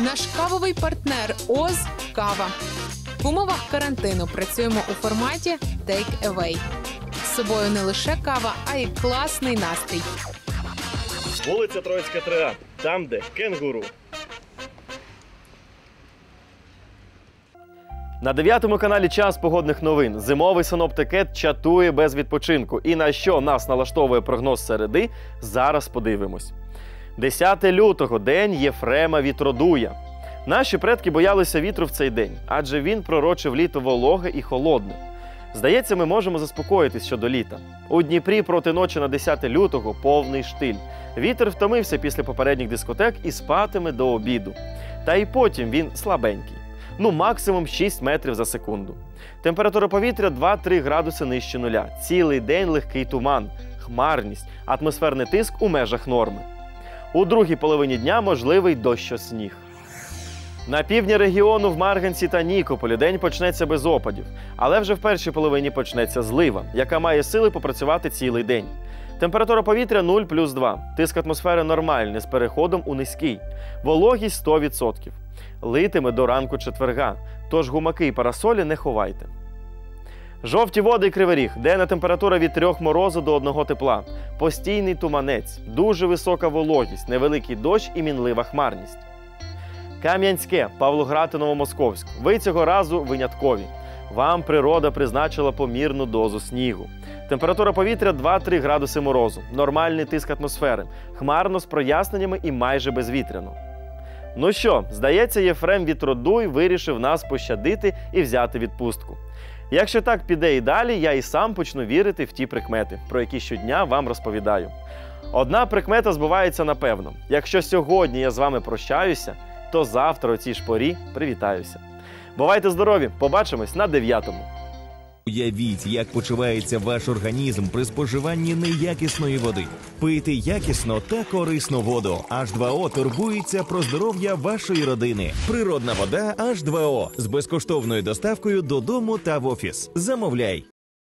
Наш кавовий партнер Оз Кава. В умовах карантину працюємо у форматі Take Away. З собою не лише кава, а й класний настрій. Вулиця Троїцька 3А, там, де кенгуру. На дев'ятому каналі час погодних новин. Зимовий синоптикет чатує без відпочинку. І на що нас налаштовує прогноз середи, зараз подивимось. 10 лютого день Єфрема Вітродуя. Наші предки боялися вітру в цей день, адже він пророчив літо вологе і холодне. Здається, ми можемо заспокоїтись щодо літа. У Дніпрі проти ночі на 10 лютого повний штиль. Вітер втомився після попередніх дискотек і спатиме до обіду. Та й потім він слабенький. Ну, максимум 6 метрів за секунду. Температура повітря 2-3 градуси нижче нуля. Цілий день легкий туман, хмарність, атмосферний тиск у межах норми. У другій половині дня можливий дощосніг. На півдні регіону в Марганці та Нікополі день почнеться без опадів, але вже в першій половині почнеться злива, яка має сили попрацювати цілий день. Температура повітря 0 плюс 2. Тиск атмосфери нормальний з переходом у низький. Вологість 100%. Литиме до ранку четверга, тож гумаки і парасолі не ховайте. Жовті води і кривий ріг. Денна температура від 3 морозу до 1 тепла. Постійний туманець, дуже висока вологість, невеликий дощ і мінлива хмарність. Кам'янське, Павлоград і Новомосковськ. Ви цього разу виняткові. Вам природа призначила помірну дозу снігу. Температура повітря 2-3 градуси морозу, нормальний тиск атмосфери, хмарно з проясненнями і майже безвітряно. Ну що, здається, Єфрем Вітродуй вирішив нас пощадити і взяти відпустку. Якщо так піде і далі, я і сам почну вірити в ті прикмети, про які щодня вам розповідаю. Одна прикмета збувається напевно. Якщо сьогодні я з вами прощаюся, то завтра у цій ж порі привітаюся. Бувайте здорові! Побачимось на дев'ятому. Уявіть, як почувається ваш організм при споживанні неякісної води. Пийте якісно та корисну воду. H2O турбується про здоров'я вашої родини. Природна вода H2O з безкоштовною доставкою додому та в офіс. Замовляй.